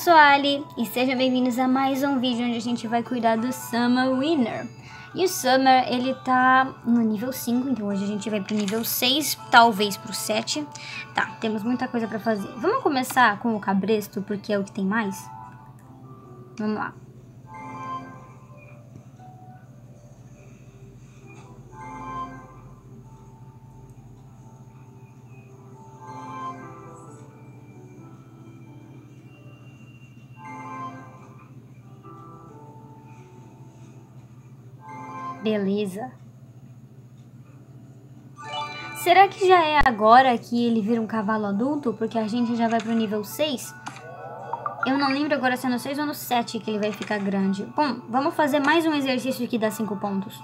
sou a Ali e sejam bem-vindos a mais um vídeo onde a gente vai cuidar do Summer Winner. E o Summer, ele tá no nível 5, então hoje a gente vai pro nível 6, talvez pro 7. Tá, temos muita coisa pra fazer. Vamos começar com o cabresto, porque é o que tem mais? Vamos lá. Beleza. Será que já é agora que ele vira um cavalo adulto? Porque a gente já vai pro nível 6? Eu não lembro agora se é no 6 ou no 7 que ele vai ficar grande. Bom, vamos fazer mais um exercício que dá 5 pontos.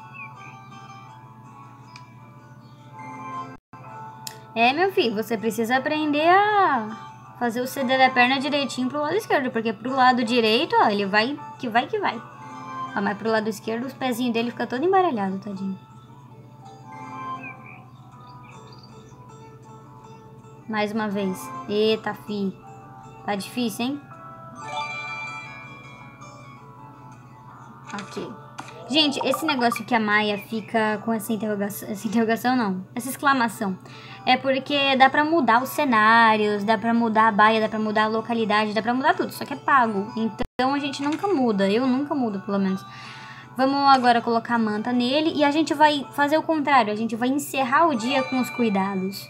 É, meu filho, você precisa aprender a fazer o CD da perna direitinho pro lado esquerdo. Porque pro lado direito, ó, ele vai que vai que vai. Ah, mas pro lado esquerdo os pezinhos dele ficam todo embaralhado, tadinho. Mais uma vez. Eita, fi. Tá difícil, hein? Ok. Gente, esse negócio que a Maia fica com essa interrogação... Essa interrogação não. Essa exclamação. É porque dá pra mudar os cenários, dá pra mudar a baia, dá pra mudar a localidade, dá pra mudar tudo. Só que é pago. Então... A gente nunca muda, eu nunca mudo pelo menos. Vamos agora colocar a manta nele e a gente vai fazer o contrário, a gente vai encerrar o dia com os cuidados.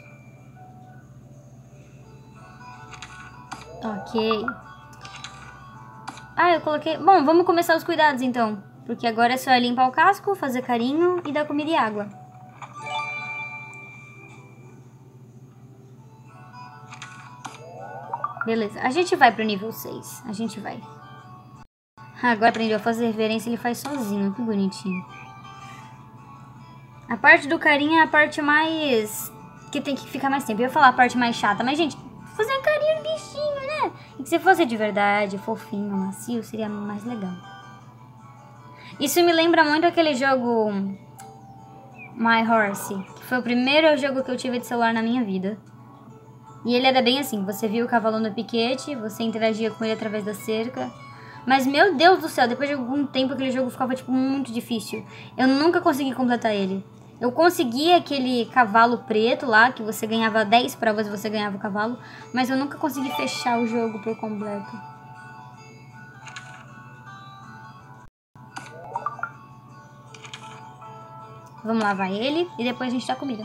Ok. Ah, eu coloquei... Bom, vamos começar os cuidados então. Porque agora é só limpar o casco, fazer carinho e dar comida e água. Beleza, a gente vai pro nível 6. A gente vai. Agora aprendeu a fazer reverência, ele faz sozinho. Que bonitinho. A parte do carinho é a parte mais... Que tem que ficar mais tempo. Eu ia falar a parte mais chata, mas, gente, fazer carinho no bichinho, né? E que se fosse de verdade, fofinho, macio, seria mais legal. Isso me lembra muito aquele jogo My Horse, que foi o primeiro jogo que eu tive de celular na minha vida. E ele era bem assim, você via o cavalo no piquete, você interagia com ele através da cerca, mas, meu Deus do céu, depois de algum tempo aquele jogo ficava, tipo, muito difícil. Eu nunca consegui completar ele. Eu consegui aquele cavalo preto lá, que você ganhava 10 provas e você ganhava o cavalo. Mas eu nunca consegui fechar o jogo por completo. Vamos lavar ele e depois a gente dá comida.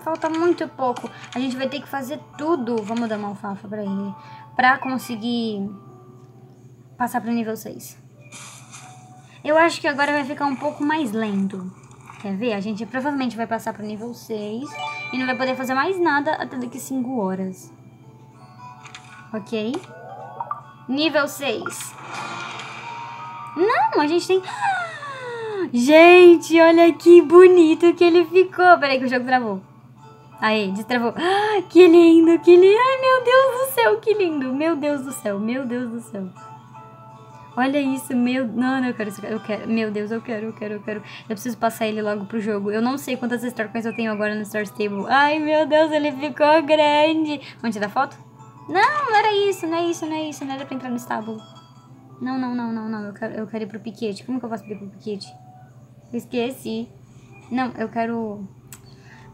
Falta muito pouco. A gente vai ter que fazer tudo. Vamos dar uma alfafa pra ele. Pra conseguir passar pro nível 6. Eu acho que agora vai ficar um pouco mais lento. Quer ver? A gente provavelmente vai passar pro nível 6. E não vai poder fazer mais nada até daqui 5 horas. Ok? Nível 6. Não, a gente tem... Gente, olha que bonito que ele ficou. Peraí que o jogo travou. Aí, destravou. Ah, que lindo, que lindo. Ai, meu Deus do céu, que lindo. Meu Deus do céu, meu Deus do céu. Olha isso, meu... Não, não, eu quero, eu quero. Meu Deus, eu quero, eu quero, eu quero. Eu preciso passar ele logo pro jogo. Eu não sei quantas Star Coins eu tenho agora no Star Stable. Ai, meu Deus, ele ficou grande. Vamos tirar foto? Não, não era isso, não é isso, não é isso. Não era pra entrar no estábulo. Não, não, não, não, não. Eu quero, eu quero ir pro piquete. Como que eu pra ir pro piquete? Esqueci. Não, eu quero...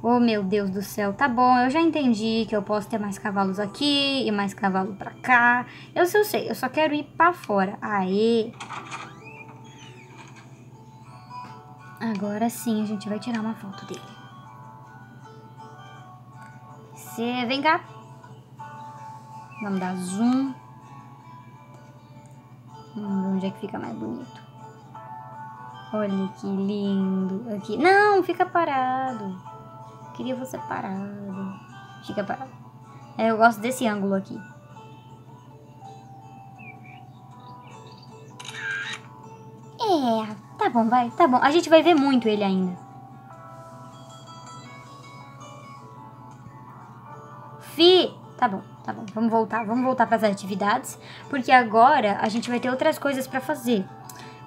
Oh, meu Deus do céu. Tá bom, eu já entendi que eu posso ter mais cavalos aqui e mais cavalo pra cá. Eu, eu sei, eu só quero ir pra fora. Aê! Agora sim, a gente vai tirar uma foto dele. Você vem cá. Vamos dar zoom. Vamos ver onde é que fica mais bonito. Olha que lindo. Aqui. Não, fica parado. Queria você parado. Fica parado. É, eu gosto desse ângulo aqui. É, tá bom, vai, tá bom. A gente vai ver muito ele ainda. Fi, tá bom, tá bom. Vamos voltar, vamos voltar para as atividades, porque agora a gente vai ter outras coisas para fazer.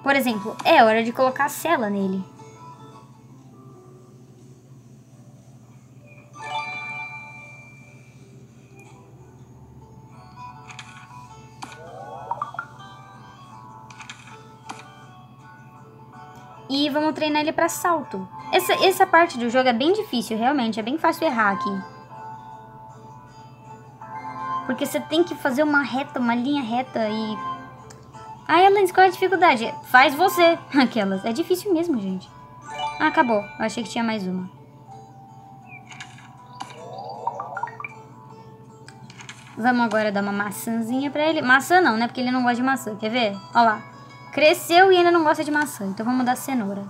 Por exemplo, é hora de colocar a cela nele. E vamos treinar ele para salto. Essa, essa parte do jogo é bem difícil, realmente. É bem fácil errar aqui. Porque você tem que fazer uma reta, uma linha reta e... Ah, Elaine, qual é a dificuldade? Faz você. Aquelas. É difícil mesmo, gente. Ah, acabou. Eu achei que tinha mais uma. Vamos agora dar uma maçãzinha pra ele. Maçã não, né? Porque ele não gosta de maçã. Quer ver? Olha lá. Cresceu e ainda não gosta de maçã. Então vamos dar cenoura.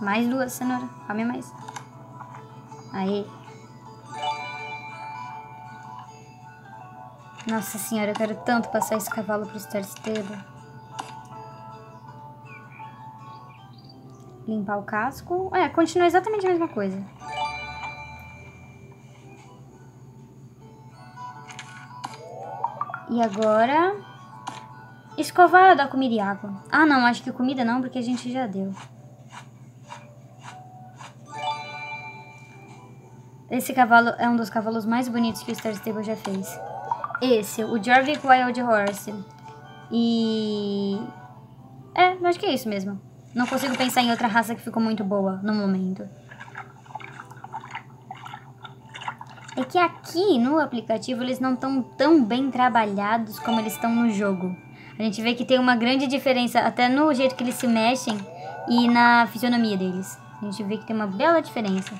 Mais duas cenoura. Come mais. Aí. Nossa senhora, eu quero tanto passar esse cavalo pro Stable. Limpar o casco. É, continua exatamente a mesma coisa. E agora... Escovar, dar comida e água. Ah, não, acho que comida não, porque a gente já deu. Esse cavalo é um dos cavalos mais bonitos que o Star Stable já fez. Esse, o Jorvik Wild Horse. E... É, acho que é isso mesmo. Não consigo pensar em outra raça que ficou muito boa no momento. É que aqui no aplicativo eles não estão tão bem trabalhados como eles estão no jogo. A gente vê que tem uma grande diferença até no jeito que eles se mexem e na fisionomia deles. A gente vê que tem uma bela diferença.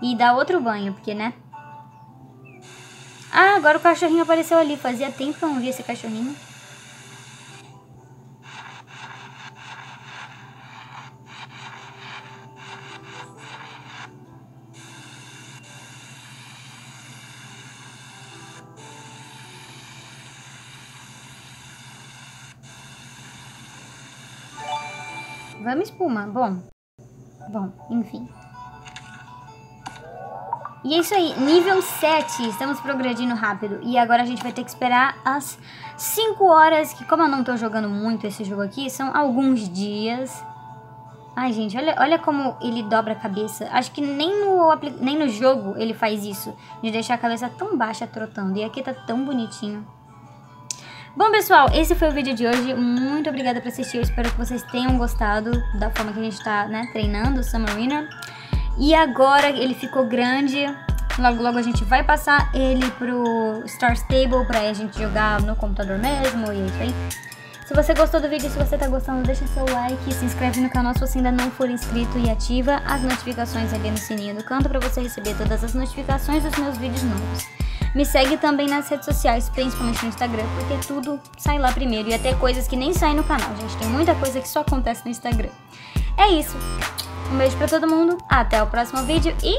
E dá outro banho, porque, né? Ah, agora o cachorrinho apareceu ali. Fazia tempo que eu não via esse cachorrinho. Vamos espuma. Bom. Bom, enfim. E é isso aí, nível 7, estamos progredindo rápido. E agora a gente vai ter que esperar as 5 horas, que como eu não tô jogando muito esse jogo aqui, são alguns dias. Ai, gente, olha, olha como ele dobra a cabeça. Acho que nem no, nem no jogo ele faz isso, de deixar a cabeça tão baixa trotando. E aqui tá tão bonitinho. Bom, pessoal, esse foi o vídeo de hoje. Muito obrigada por assistir. Eu espero que vocês tenham gostado da forma que a gente tá, né, treinando o Submariner. E agora ele ficou grande. Logo, logo a gente vai passar ele pro Star Stable pra a gente jogar no computador mesmo. E é isso aí. Se você gostou do vídeo, se você tá gostando, deixa seu like, se inscreve no canal se você ainda não for inscrito e ativa as notificações ali no sininho do canto para você receber todas as notificações dos meus vídeos novos. Me segue também nas redes sociais, principalmente no Instagram, porque tudo sai lá primeiro. E até coisas que nem saem no canal, gente. Tem muita coisa que só acontece no Instagram. É isso. Um beijo pra todo mundo, até o próximo vídeo e